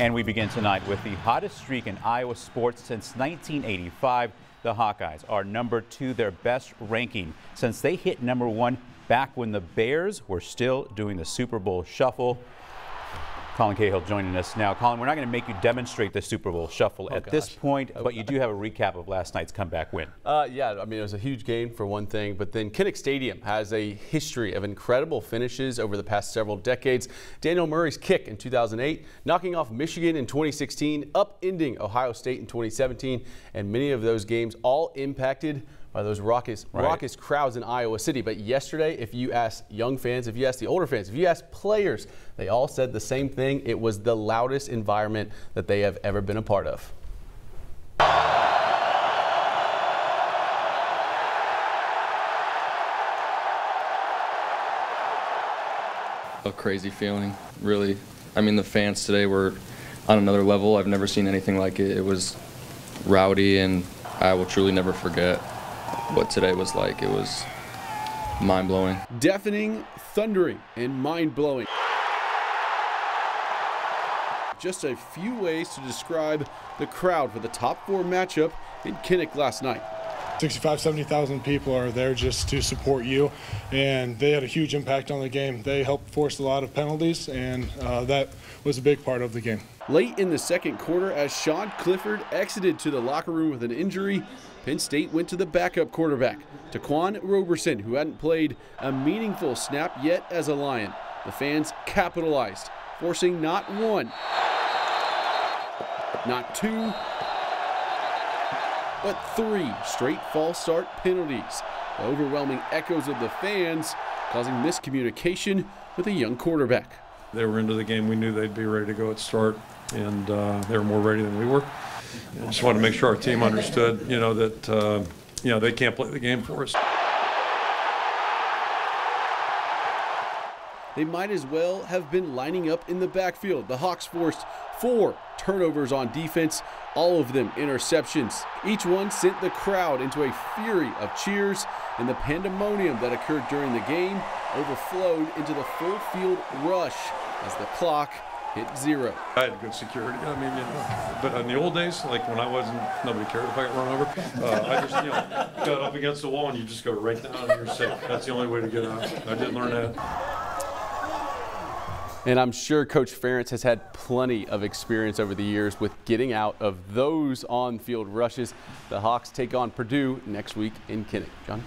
And we begin tonight with the hottest streak in Iowa sports since 1985. The Hawkeyes are number two, their best ranking since they hit number one back when the Bears were still doing the Super Bowl shuffle. Colin Cahill joining us now. Colin, we're not going to make you demonstrate the Super Bowl shuffle oh, at gosh. this point, but you do have a recap of last night's comeback win. Uh, yeah, I mean, it was a huge game for one thing, but then Kinnick Stadium has a history of incredible finishes over the past several decades. Daniel Murray's kick in 2008, knocking off Michigan in 2016, upending Ohio State in 2017, and many of those games all impacted by those raucous, right. raucous crowds in Iowa City. But yesterday, if you ask young fans, if you ask the older fans, if you ask players, they all said the same thing. It was the loudest environment that they have ever been a part of. A crazy feeling, really. I mean, the fans today were on another level. I've never seen anything like it. It was rowdy, and I will truly never forget what today was like. It was mind blowing. Deafening, thundering, and mind blowing. Just a few ways to describe the crowd for the top four matchup in Kinnick last night. 65, 70,000 people are there just to support you, and they had a huge impact on the game. They helped force a lot of penalties, and uh, that was a big part of the game. Late in the second quarter, as Sean Clifford exited to the locker room with an injury, Penn State went to the backup quarterback, Ta'Quan Roberson, who hadn't played a meaningful snap yet as a Lion. The fans capitalized, forcing not one, not two, but three straight false start penalties. Overwhelming echoes of the fans causing miscommunication with a young quarterback. They were into the game. We knew they'd be ready to go at start, and uh, they were more ready than we were. I just wanted to make sure our team understood, you know, that uh, you know they can't play the game for us. They might as well have been lining up in the backfield. The Hawks forced four turnovers on defense, all of them interceptions. Each one sent the crowd into a fury of cheers, and the pandemonium that occurred during the game overflowed into the full field rush as the clock hit zero. I had good security. I mean, you know, but in the old days, like when I wasn't, nobody cared if I got run over. Uh, I just, you know, got up against the wall and you just go right down and you're safe. That's the only way to get out. I didn't learn that. And I'm sure Coach Ferentz has had plenty of experience over the years with getting out of those on-field rushes. The Hawks take on Purdue next week in Kinnick. John?